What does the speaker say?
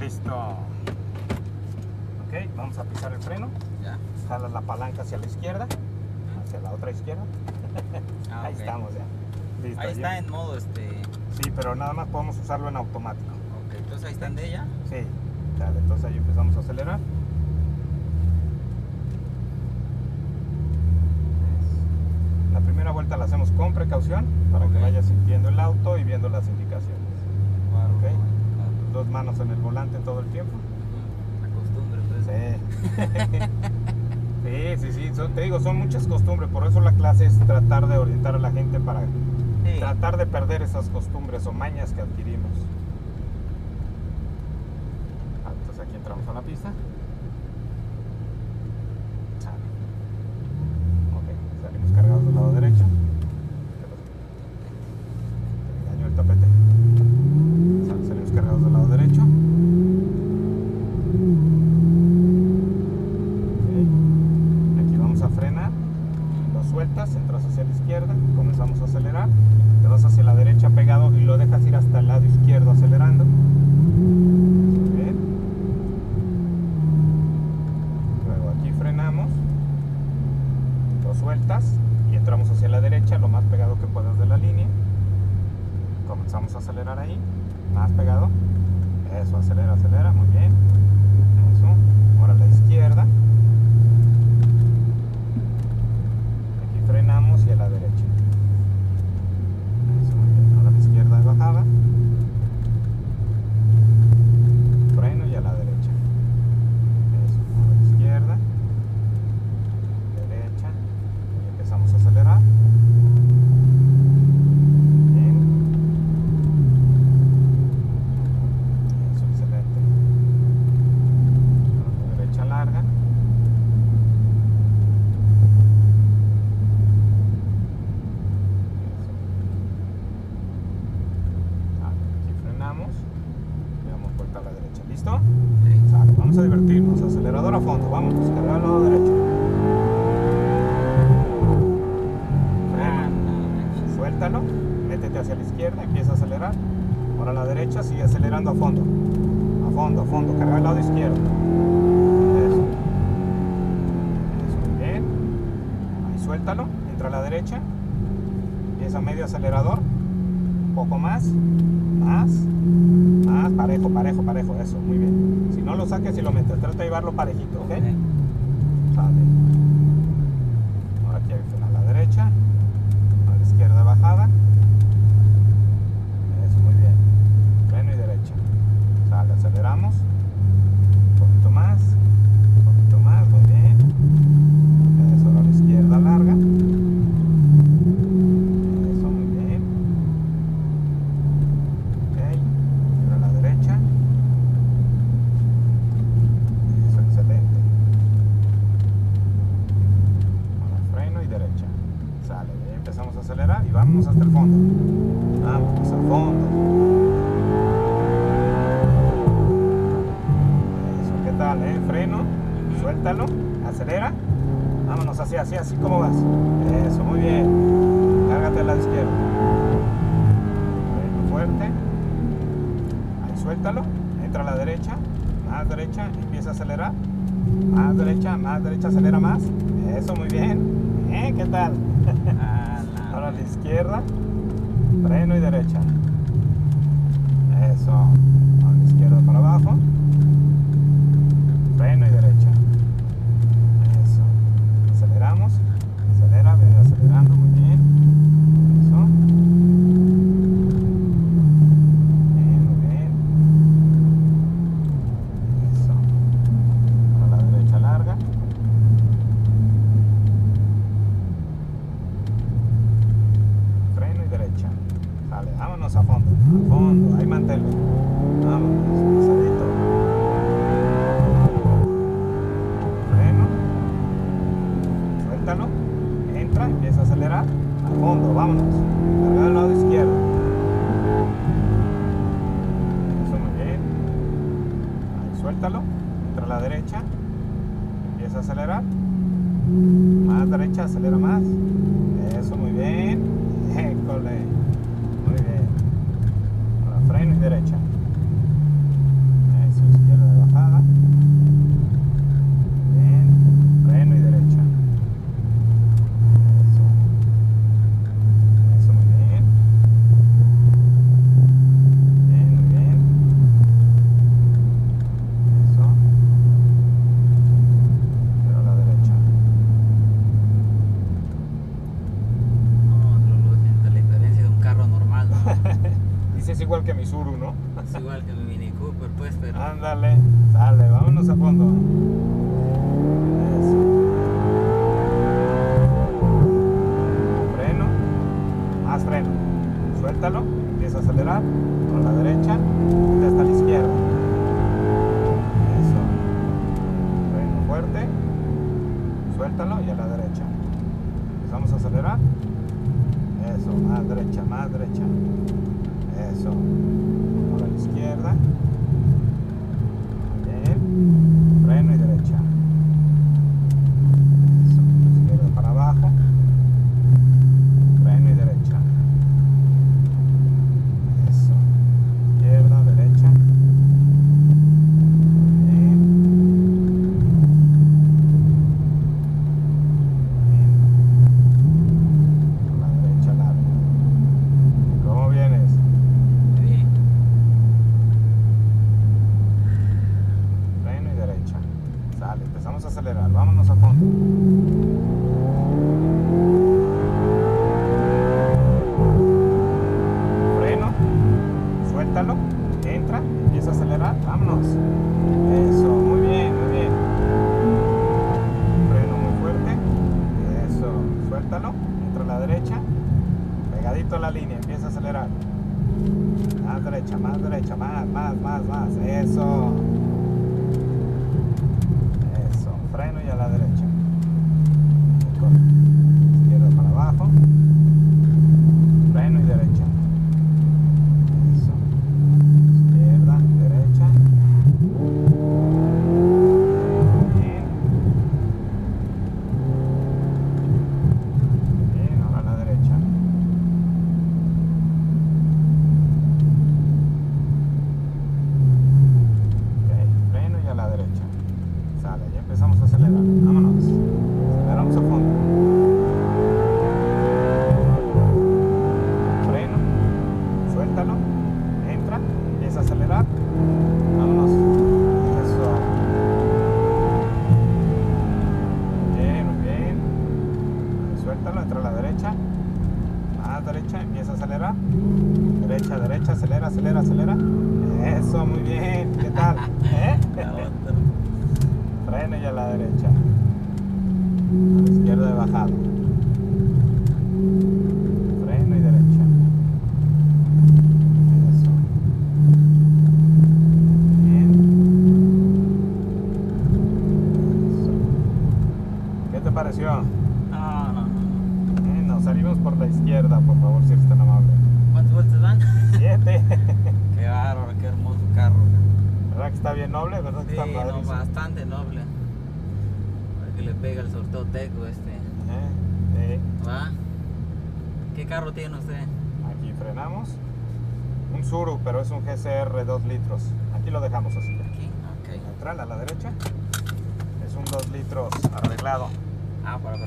Listo. Ok, vamos a pisar el freno. Ya. Jala la palanca hacia la izquierda, hacia la otra izquierda. Ah, Ahí estamos ya. Listo, Ahí ya. está en modo este. Sí, pero nada más podemos usarlo en automático. Ok, entonces ahí están de ella. Sí, dale, entonces ahí empezamos a acelerar. La primera vuelta la hacemos con precaución para que vayas sintiendo el auto y viendo las indicaciones. Ok. Tus dos manos en el volante todo el tiempo. La costumbre, pues. Sí. sí, sí, sí, son- te digo, son muchas costumbres, por eso la clase es tratar de orientar a la gente para Sí. tratar de perder esas costumbres o mañas que adquirimos. Ah, Entonces aquí entramos a la pista. Sale. Ok, salimos cargados del lado derecho. ¿Qué pasó? Te engañó el tapete. Sale, salimos cargados del lado derecho. Ok. Aquí vamos a frenar. Lo sueltas, entras hacia la izquierda, comenzamos a acelerar, te vas hacia la derecha pegado y lo dejas ir hasta el lado izquierdo acelerando. Luego aquí frenamos, lo sueltas y entramos hacia la derecha lo más pegado que puedas de la línea. Comenzamos a acelerar ahí, más pegado. Eso, acelera, acelera, muy bien. Eso. Ahora a la izquierda. Aquí frenamos y a la derecha. Eso, muy bien. Ahora a la izquierda de bajada. Freno y a la derecha. Eso, ahora a la izquierda. Derecha. Y empezamos a acelerar. Bien. Eso, excelente. Ahora a la derecha larga. Eso. Sale, Aquí frenamos a la derecha. ¿Listo? Vamos a divertirnos. Acelerador a fondo. Vamos, cargar al lado derecho. Suéltalo. Métete hacia la izquierda. Empieza a acelerar. Ahora a la derecha. Sigue acelerando a fondo. A fondo, a fondo. Carga al lado izquierdo. Eso. Eso, bien. Ahí suéltalo. Entra a la derecha. Empieza medio acelerador. Un poco más. Más. Más. Parejo, parejo, parejo. Eso, muy bien. Si no lo saques y lo metes, trata de llevarlo parejito, ¿ok? Ok. Sale. Ahora aquí hay freno a la derecha. A la izquierda bajada. Eso, muy bien. Freno y derecha. Sale, aceleramos. Un poquito más. Un poquito más, muy bien. Eso, ahora a la izquierda larga. Eso, muy bien. Ok. Ahora a la derecha. Eso, excelente. Ahora freno y derecha. Sale, ahí empezamos a acelerar y vámonos hasta el fondo. Vamos hasta el fondo. Eso, ¿qué tal, eh? Freno, suéltalo, acelera. Vámonos así, así, así como vas. Eso, muy bien. Cárgate al lado izquierdo. Fuerte. Ahí suéltalo. Entra a la derecha. Más derecha. Empieza a acelerar. Más derecha, más derecha, acelera más. Eso, muy bien. Bien, ¿qué tal? Ah, Ahora a la izquierda. Freno y derecha. Eso. A la izquierda para abajo. Freno y derecha. Eso. Aceleramos. Acelera, ven acelerando, muy bien. Eso. Bien, muy bien. Eso. A la derecha larga. Freno y derecha. Sale, vámonos a fondo. A fondo, ahí manténlo. Vámonos, suéltalo. Entra la derecha. Empieza a acelerar. Más derecha, acelera más. Eso, muy bien. École. Muy bien. Ahora freno y derecha. Suru, ¿no? Es igual que mi Mini Cooper, pues, pero. Ándale, sale, vámonos a fondo. Eso. Freno, más freno. Suéltalo, empieza a acelerar con la derecha y hasta la izquierda. Eso. Freno fuerte, suéltalo y a la derecha. Empezamos a acelerar. Eso, más derecha, más derecha. Eso. A la izquierda. Bien. Freno y derecha. Eso. Izquierda para abajo. Freno y derecha. Eso. Izquierda, derecha. Bien. Bien. Con la derecha larga. ¿Cómo vienes? Sí. Freno y derecha. Sale, empezamos a acelerar. Vámonos a fondo. Freno, suéltalo, entra, empieza a acelerar. Vámonos. Eso, muy bien, muy bien. Freno muy fuerte. Eso, suéltalo, entra a la derecha. La línea, empieza a acelerar. Más derecha, más derecha, más, más, más, más. Eso. Eso, freno y a la derecha. Izquierda para abajo. Freno y a la derecha. A la izquierda de bajada. Freno y derecha. Eso. Bien. Eso. ¿Qué te pareció? No, no, no. Eh, salimos por la izquierda, por favor, si eres tan amable. ¿Cuántas vueltas dan? Siete. Qué bárbaro, qué hermoso carro. ¿Verdad que está bien noble? ¿Verdad que Sí, está no, bastante noble. Que le pega el sorteo teco este. Eh. ¿Va? ¿Qué carro tiene usted? Aquí frenamos. Un Suru, pero es un GCR 2 litros. Aquí lo dejamos así. Aquí, ok. Neutral a la derecha. Es un 2 litros arreglado. Ah, para